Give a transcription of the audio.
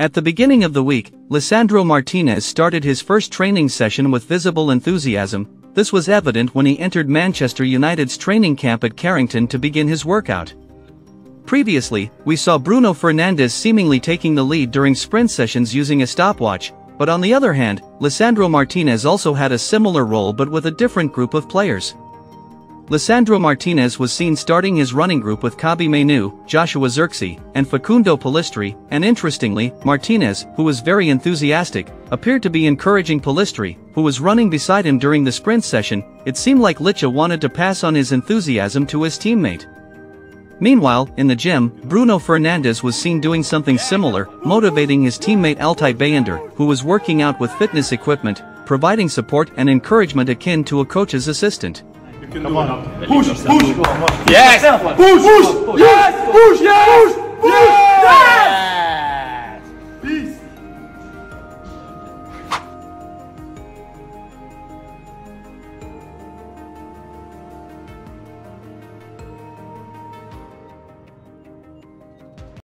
At the beginning of the week, Lisandro Martinez started his first training session with visible enthusiasm, this was evident when he entered Manchester United's training camp at Carrington to begin his workout. Previously, we saw Bruno Fernandes seemingly taking the lead during sprint sessions using a stopwatch, but on the other hand, Lisandro Martinez also had a similar role but with a different group of players. Lisandro Martinez was seen starting his running group with Kobbie Mainoo, Joshua Zirkzee, and Facundo Pellistri, and interestingly, Martinez, who was very enthusiastic, appeared to be encouraging Pellistri, who was running beside him during the sprint session, it seemed like Licha wanted to pass on his enthusiasm to his teammate. Meanwhile, in the gym, Bruno Fernandes was seen doing something similar, motivating his teammate Altay Bayındır, who was working out with fitness equipment, providing support and encouragement akin to a coach's assistant can Come do on. it. Push, push. Yes. Push, push. Yes. Push, yes. Push, push. yes. push.